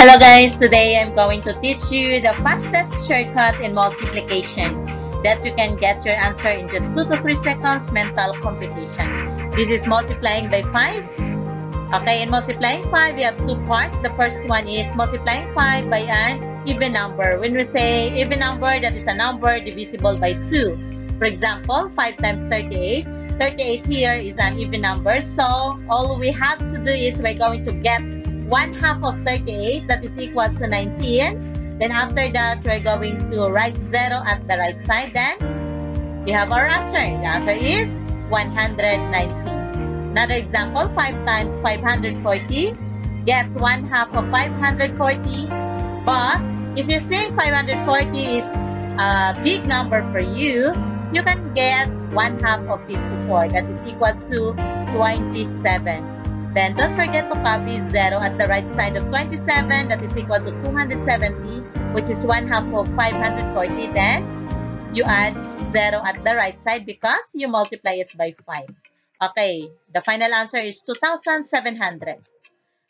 Hello guys, today I'm going to teach you the fastest shortcut in multiplication that you can get your answer in just 2 to 3 seconds mental computation. This is multiplying by 5. Okay, in multiplying 5, we have two parts. The first one is multiplying 5 by an even number. When we say even number, that is a number divisible by 2. For example, 5 times 38. 38 here is an even number. So, all we have to do is we're going to get 1 half of 38 that is equal to 19 then after that we're going to write 0 at the right side then. We have our answer. The answer is 119 another example 5 times 540 gets 1 half of 540 but if you think 540 is a big number for you you can get 1 half of 54 that is equal to 27 then don't forget to copy 0 at the right side of 27 that is equal to 270 which is 1 half of 540. Then you add 0 at the right side because you multiply it by 5. Okay, the final answer is 2,700.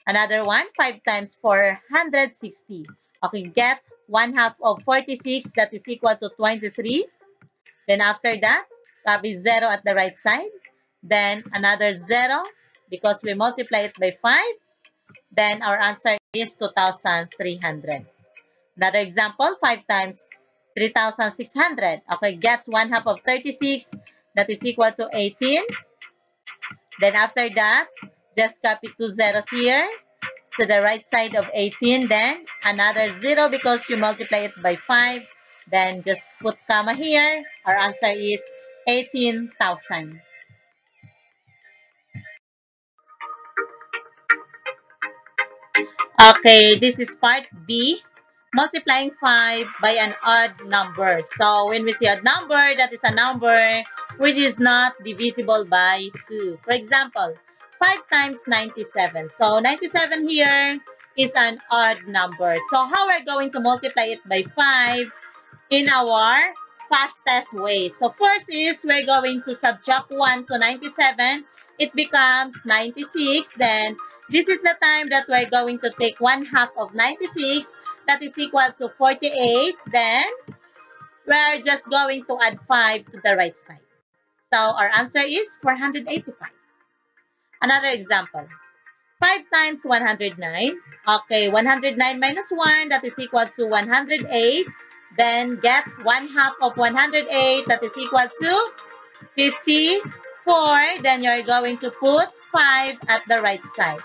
Another one, 5 times 460. Okay, get 1 half of 46 that is equal to 23. Then after that, copy 0 at the right side. Then another 0 because we multiply it by 5, then our answer is 2,300. Another example, 5 times 3,600. Okay, gets 1 half of 36, that is equal to 18. Then after that, just copy two zeros here to the right side of 18. Then another 0 because you multiply it by 5. Then just put comma here. Our answer is 18,000. Okay, this is part B. Multiplying 5 by an odd number. So, when we see a number, that is a number which is not divisible by 2. For example, 5 times 97. So, 97 here is an odd number. So, how are we going to multiply it by 5 in our fastest way? So, first is we're going to subtract 1 to 97. It becomes 96. Then, this is the time that we're going to take 1 half of 96. That is equal to 48. Then, we're just going to add 5 to the right side. So, our answer is 485. Another example. 5 times 109. Okay, 109 minus 1, that is equal to 108. Then, get 1 half of 108, that is equal to 54. Then, you're going to put 5 at the right side.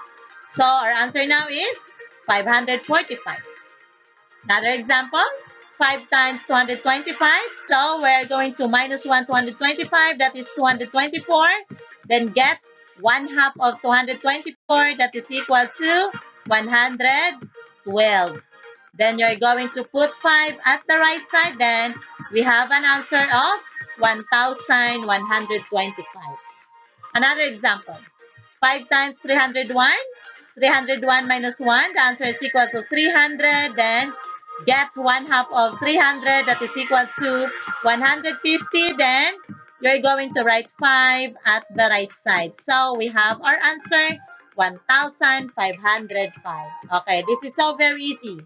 So our answer now is 545. Another example, 5 times 225. So we're going to minus 1 225, that is 224. Then get 1 half of 224, that is equal to 112. Then you're going to put 5 at the right side. Then we have an answer of 1,125. Another example, 5 times 301. 301 minus 1, the answer is equal to 300. Then get 1 half of 300, that is equal to 150. Then you're going to write 5 at the right side. So we have our answer, 1,505. Okay, this is so very easy.